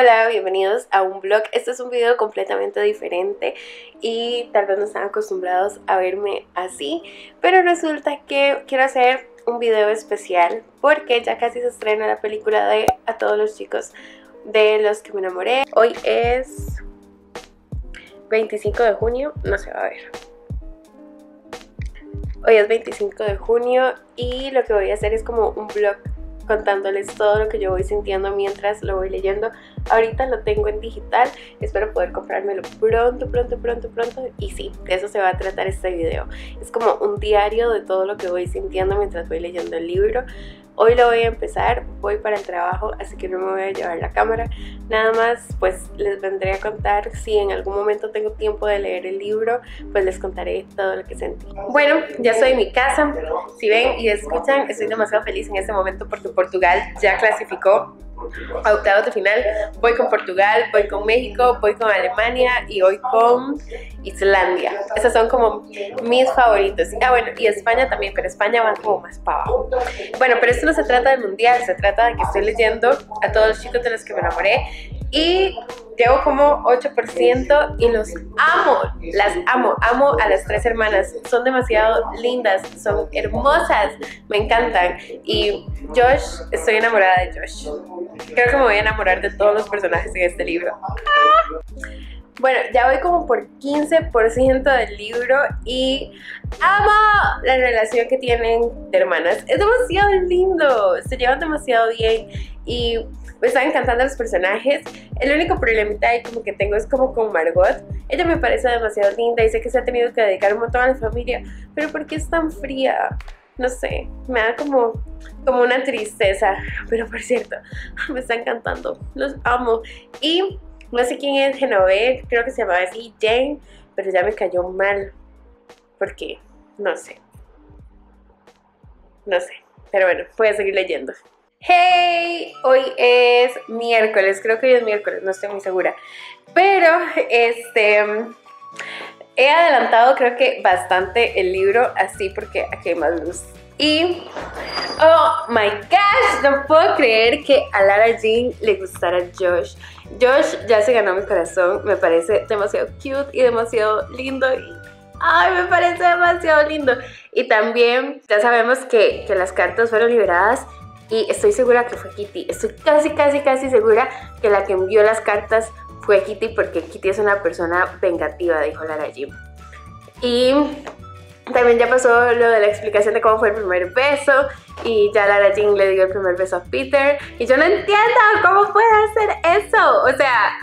Hola, bienvenidos a un vlog. Este es un video completamente diferente y tal vez no están acostumbrados a verme así, pero resulta que quiero hacer un video especial porque ya casi se estrena la película de A todos los chicos de los que me enamoré. Hoy es 25 de junio, no se va a ver. Hoy es 25 de junio y lo que voy a hacer es como un vlog contándoles todo lo que yo voy sintiendo mientras lo voy leyendo. Ahorita lo tengo en digital, espero poder comprármelo pronto, pronto, pronto, pronto. Y sí, de eso se va a tratar este video. Es como un diario de todo lo que voy sintiendo mientras voy leyendo el libro. Hoy lo voy a empezar, voy para el trabajo, así que no me voy a llevar la cámara. Nada más, pues les vendré a contar si en algún momento tengo tiempo de leer el libro, pues les contaré todo lo que sentí. Bueno, ya estoy en mi casa. Si ven y escuchan, estoy demasiado feliz en este momento porque Portugal ya clasificó octavos de final. Voy con Portugal, voy con México, voy con Alemania y voy con Islandia. Esos son como mis favoritos. Ah, bueno, y España también, pero España va como más para abajo. Bueno, pero esto no se trata del mundial, se trata de que estoy leyendo a todos los chicos de los que me enamoré y llevo como 8% y los amo, las amo, amo a las tres hermanas, son demasiado lindas, son hermosas, me encantan y Josh, estoy enamorada de Josh. Creo que me voy a enamorar de todos los personajes en este libro. Bueno, ya voy como por 15% del libro y amo la relación que tienen de hermanas. Es demasiado lindo, se llevan demasiado bien y me están encantando los personajes. El único problemita que tengo es como con Margot. Ella me parece demasiado linda y sé que se ha tenido que dedicar un montón a la familia, pero ¿por qué es tan fría? No sé, me da como, como una tristeza. Pero por cierto, me está encantando. Los amo. Y no sé quién es Genovese, creo que se llamaba así Jane, pero ya me cayó mal. ¿Por qué? No sé. No sé. Pero bueno, voy a seguir leyendo. Hey, hoy es miércoles, creo que hoy es miércoles, no estoy muy segura. Pero, este, he adelantado creo que bastante el libro así porque aquí hay más luz. Y, oh my gosh, no puedo creer que a Lara Jean le gustara Josh. Josh ya se ganó mi corazón, me parece demasiado cute y demasiado lindo. ay, me parece demasiado lindo. Y también ya sabemos que, que las cartas fueron liberadas y estoy segura que fue Kitty. Estoy casi, casi, casi segura que la que envió las cartas fue Kitty porque Kitty es una persona vengativa, dijo Lara Jim. Y también ya pasó lo de la explicación de cómo fue el primer beso y ya Lara Jean le dio el primer beso a Peter y yo no entiendo cómo puede hacer eso. O sea,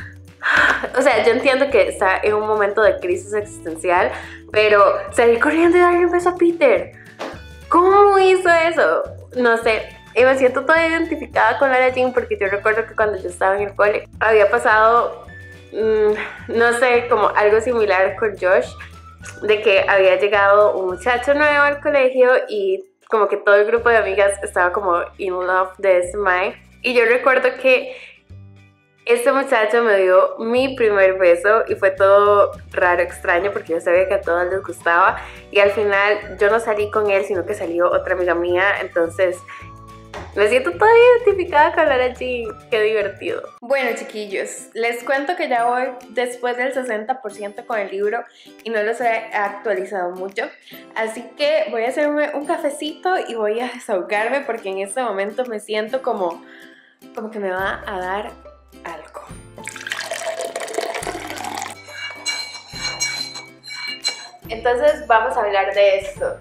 o sea, yo entiendo que está en un momento de crisis existencial, pero salir corriendo y darle un beso a Peter. ¿Cómo hizo eso? No sé, y me siento toda identificada con Lara Jean porque yo recuerdo que cuando yo estaba en el cole había pasado, mm, no sé, como algo similar con Josh, de que había llegado un muchacho nuevo al colegio y como que todo el grupo de amigas estaba como in love de ese Mae. Y yo recuerdo que este muchacho me dio mi primer beso y fue todo raro, extraño, porque yo sabía que a todos les gustaba. Y al final yo no salí con él, sino que salió otra amiga mía. Entonces me siento toda identificada con Lara Jean. Qué divertido. Bueno, chiquillos, les cuento que ya voy después del 60% con el libro y no los he actualizado mucho. Así que voy a hacerme un cafecito y voy a desahogarme porque en este momento me siento como, como que me va a dar algo. Entonces vamos a hablar de esto.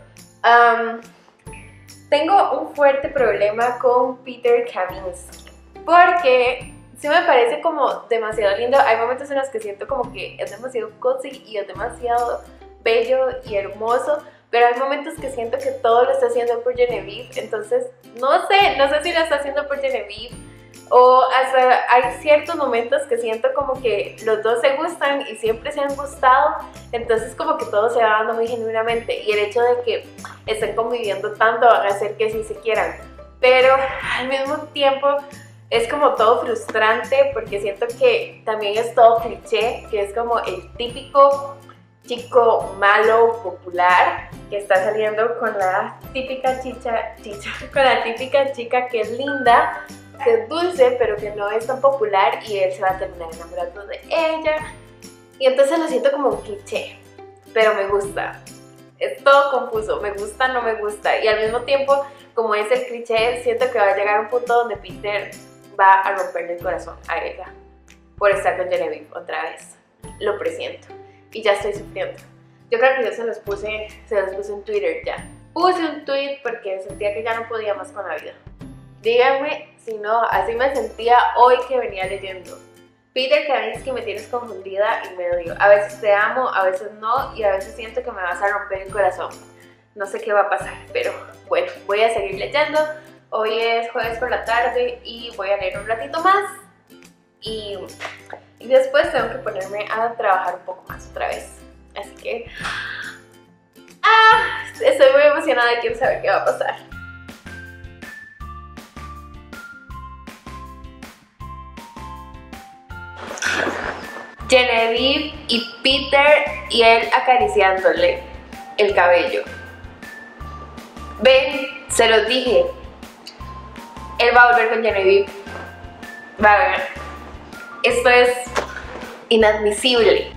Tengo un fuerte problema con Peter Kavinsky porque sí me parece como demasiado lindo. Hay momentos en los que siento como que es demasiado cozy y es demasiado bello y hermoso, pero hay momentos que siento que todo lo está haciendo por Genevieve, entonces no sé, no sé si lo está haciendo por Genevieve o hasta hay ciertos momentos que siento como que los dos se gustan y siempre se han gustado, entonces como que todo se va dando muy genuinamente. Y el hecho de que estén conviviendo tanto va a hacer que sí se quieran, pero al mismo tiempo es como todo frustrante porque siento que también es todo cliché, que es como el típico chico malo, popular, que está saliendo con la típica chicha, chicha, con la típica chica que es linda, que es dulce, pero que no es tan popular y él se va a terminar enamorando de ella. Y entonces lo siento como un cliché, pero me gusta. Es todo confuso, me gusta, no me gusta. Y al mismo tiempo, como es el cliché, siento que va a llegar un punto donde Peter va a romperle el corazón a ella por estar con Genevieve otra vez. Lo presiento. Y ya estoy sufriendo. Yo creo que yo se los puse, se los puse en Twitter ya. Puse un tweet porque sentía que ya no podía más con la vida. Díganme si no, así me sentía hoy que venía leyendo. Peter que me tienes confundida y medio. A veces te amo, a veces no y a veces siento que me vas a romper el corazón. No sé qué va a pasar, pero bueno, voy a seguir leyendo. Hoy es jueves por la tarde y voy a leer un ratito más. Y, y después tengo que ponerme a trabajar un poco más otra vez. Así que... ¡Ah! Estoy muy emocionada y quiero saber qué va a pasar. Genevieve y Peter y él acariciándole el cabello. Ven, se los dije. Él va a volver con Genevieve. Va a ver. Esto es inadmisible.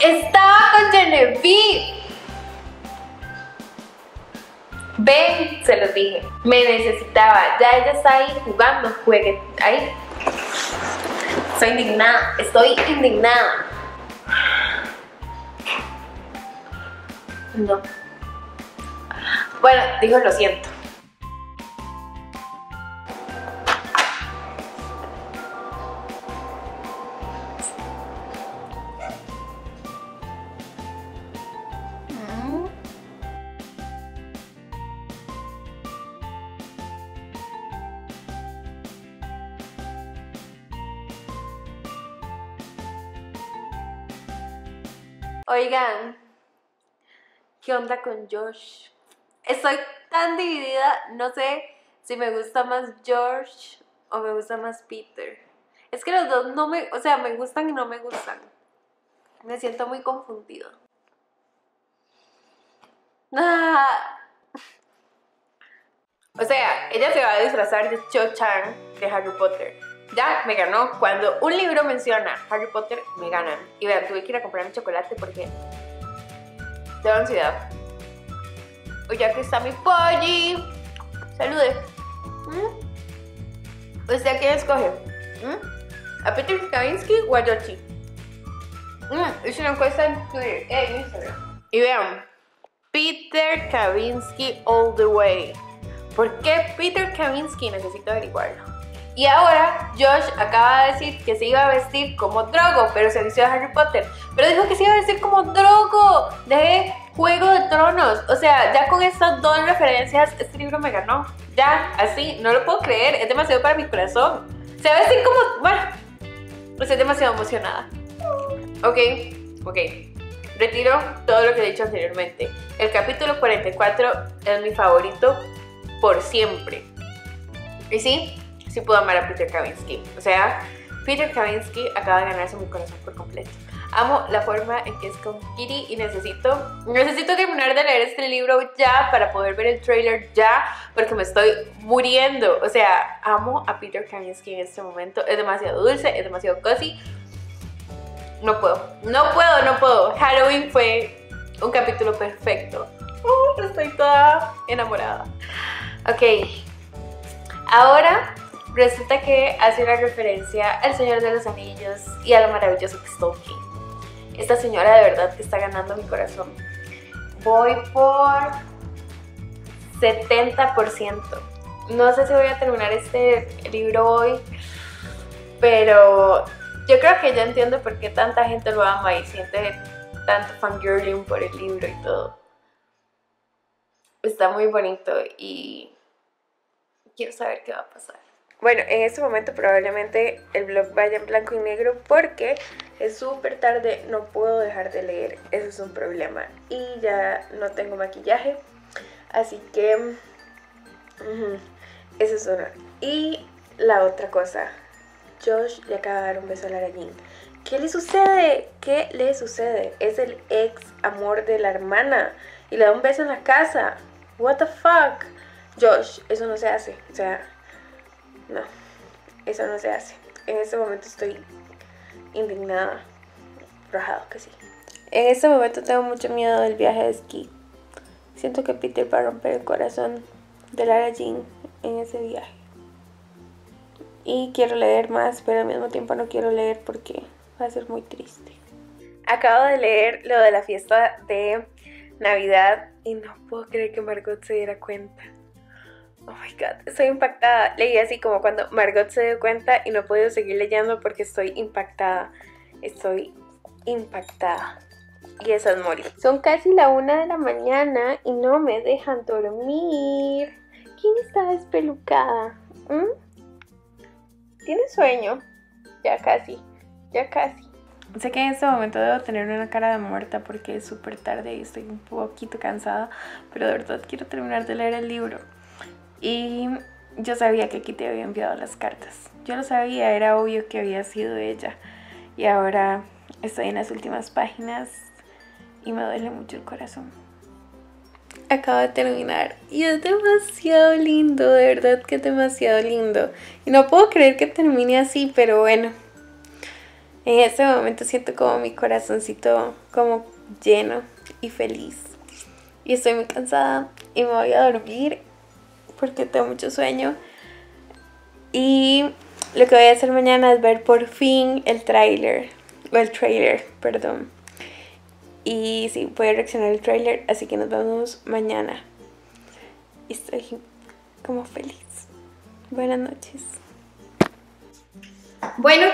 Estaba con Genevieve. Ven, se los dije. Me necesitaba. Ya ella está ahí jugando. Juegue ahí. Estoy indignada. Estoy indignada. No. Bueno, dijo lo siento. Oigan, ¿qué onda con Josh? Estoy tan dividida, no sé si me gusta más George o me gusta más Peter. Es que los dos no me, o sea, me gustan y no me gustan. Me siento muy confundido. O sea, ella se va a disfrazar de Cho Chang de Harry Potter ya me ganó. Cuando un libro menciona Harry Potter, me ganan. Y vean, tuve que ir a comprar mi chocolate porque tengo ansiedad. Oye, aquí está mi polly. Salude. ¿Mm? ¿Usted a quién escoge? ¿Mm? ¿A Peter Kavinsky o a Yoshi? ¿Mm? Una encuesta en Twitter, eh. Y vean, Peter Kavinsky all the way. ¿Por qué Peter Kavinsky? Necesito averiguarlo. Y ahora Josh acaba de decir que se iba a vestir como Drogo, pero se vistió de Harry Potter. Pero dijo que se iba a vestir como Drogo de Juego de Tronos. O sea, ya con estas dos referencias, este libro me ganó. Ya, así, no lo puedo creer. Es demasiado para mi corazón. Se va a vestir como... Bueno, pues estoy demasiado emocionada. Ok, ok. Retiro todo lo que he dicho anteriormente. El capítulo 44 es mi favorito por siempre. ¿Y sí? Sí puedo amar a Peter Kavinsky. O sea, Peter Kavinsky acaba de ganarse mi corazón por completo. Amo la forma en que es con Kitty y necesito, necesito terminar de leer este libro ya para poder ver el trailer ya porque me estoy muriendo. O sea, amo a Peter Kavinsky en este momento. Es demasiado dulce, es demasiado cozy. No puedo, no puedo, no puedo. Halloween fue un capítulo perfecto. Uh, estoy toda enamorada. Ok, ahora Resulta que hace una referencia al Señor de los Anillos y a lo maravilloso que es Tolkien. Esta señora de verdad que está ganando mi corazón. Voy por 70%. No sé si voy a terminar este libro hoy, pero yo creo que ya entiendo por qué tanta gente lo ama y siente tanto fangirling por el libro y todo. Está muy bonito y quiero saber qué va a pasar. Bueno, en este momento probablemente el blog vaya en blanco y negro porque es súper tarde, no puedo dejar de leer, eso es un problema. Y ya no tengo maquillaje, así que eso es una. Y la otra cosa, Josh le acaba de dar un beso a la gallina. ¿Qué le sucede? ¿Qué le sucede? Es el ex amor de la hermana y le da un beso en la casa. What the fuck? Josh, eso no se hace. O sea, no, eso no se hace. En este momento estoy indignada, rajado que sí. En este momento tengo mucho miedo del viaje de esquí. Siento que Peter va a romper el corazón de Lara Jean en ese viaje. Y quiero leer más, pero al mismo tiempo no quiero leer porque va a ser muy triste. Acabo de leer lo de la fiesta de Navidad y no puedo creer que Margot se diera cuenta. Oh my god, estoy impactada. Leí así como cuando Margot se dio cuenta y no puedo seguir leyendo porque estoy impactada. Estoy impactada. Y esa es Mori. Son casi la una de la mañana y no me dejan dormir. ¿Quién está despelucada? ¿Mm? ¿Tienes sueño? Ya casi, ya casi. Sé que en este momento debo tener una cara de muerta porque es súper tarde y estoy un poquito cansada, pero de verdad quiero terminar de leer el libro. Y yo sabía que Kitty había enviado las cartas. Yo lo sabía, era obvio que había sido ella. Y ahora estoy en las últimas páginas y me duele mucho el corazón. Acabo de terminar y es demasiado lindo, de verdad que es demasiado lindo. Y no puedo creer que termine así, pero bueno, en este momento siento como mi corazoncito como lleno y feliz. Y estoy muy cansada y me voy a dormir porque tengo mucho sueño. Y lo que voy a hacer mañana es ver por fin el tráiler, o el trailer, perdón. Y sí, voy a reaccionar al trailer, así que nos vemos mañana. Estoy como feliz. Buenas noches. Bueno,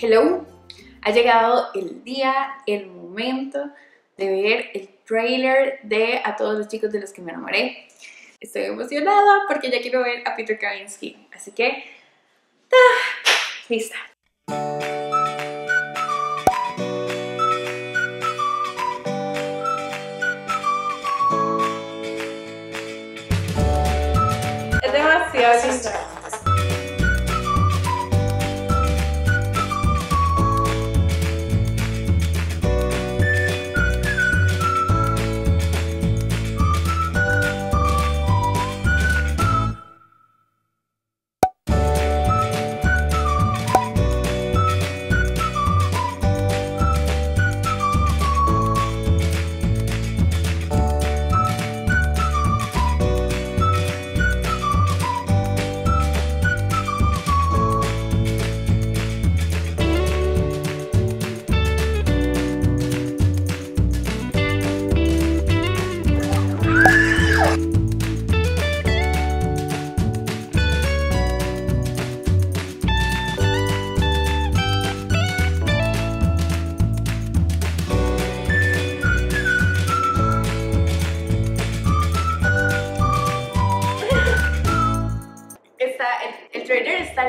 hello. Ha llegado el día, el momento de ver el trailer de A todos los chicos de los que me enamoré. Estoy emocionada porque ya quiero ver a Peter Kavinsky. Así que, ¡ah! lista. Es demasiado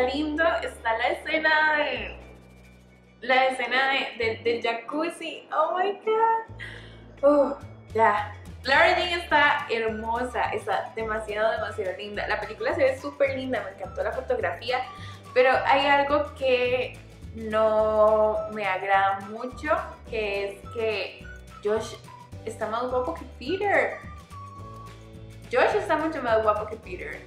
lindo, está la escena de, la escena de, de- del jacuzzi, oh my god, ya, Lara Jean está hermosa, está demasiado, demasiado linda, la película se ve súper linda, me encantó la fotografía, pero hay algo que no me agrada mucho, que es que Josh está más guapo que Peter. Josh está mucho más guapo que Peter.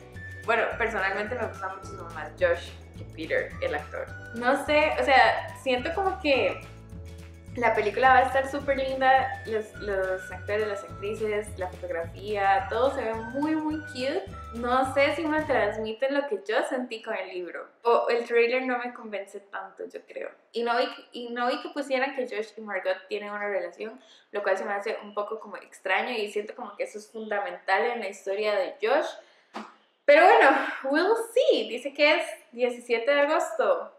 Bueno, personalmente me gusta muchísimo más Josh que Peter, el actor. No sé, o sea, siento como que la película va a estar súper linda, los, los actores, las actrices, la fotografía, todo se ve muy, muy cute. No sé si me transmiten lo que yo sentí con el libro. O el trailer no me convence tanto, yo creo. Y no vi, y no vi que pusieran que Josh y Margot tienen una relación, lo cual se me hace un poco como extraño y siento como que eso es fundamental en la historia de Josh. Pero bueno, we'll see. Dice que es 17 de agosto.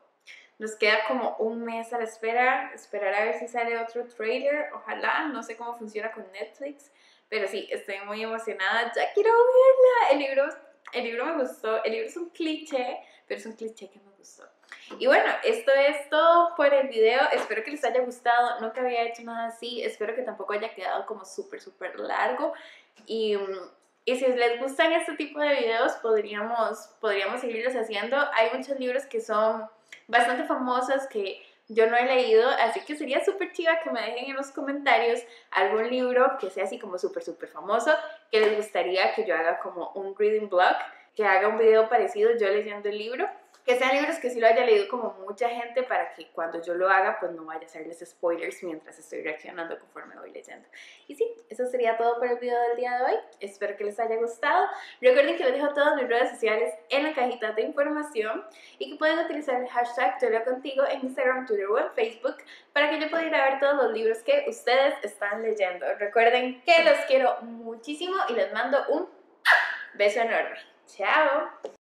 Nos queda como un mes a la espera. Esperar a ver si sale otro trailer. Ojalá. No sé cómo funciona con Netflix. Pero sí, estoy muy emocionada. Ya quiero verla. El libro, el libro me gustó. El libro es un cliché, pero es un cliché que me gustó. Y bueno, esto es todo por el video. Espero que les haya gustado. Nunca había hecho nada así. Espero que tampoco haya quedado como súper, súper largo. Y, mm, y si les gustan este tipo de videos, podríamos, podríamos seguirlos haciendo. Hay muchos libros que son bastante famosos que yo no he leído, así que sería súper chiva que me dejen en los comentarios algún libro que sea así como súper, súper famoso, que les gustaría que yo haga como un reading blog, que haga un video parecido yo leyendo el libro que sean libros que sí lo haya leído como mucha gente para que cuando yo lo haga pues no vaya a hacerles spoilers mientras estoy reaccionando conforme voy leyendo. Y sí, eso sería todo por el video del día de hoy. Espero que les haya gustado. Recuerden que les dejo todas mis redes sociales en la cajita de información y que pueden utilizar el hashtag Teoría Contigo en Instagram, Twitter o en Facebook para que yo pueda ir a ver todos los libros que ustedes están leyendo. Recuerden que los quiero muchísimo y les mando un beso enorme. Chao.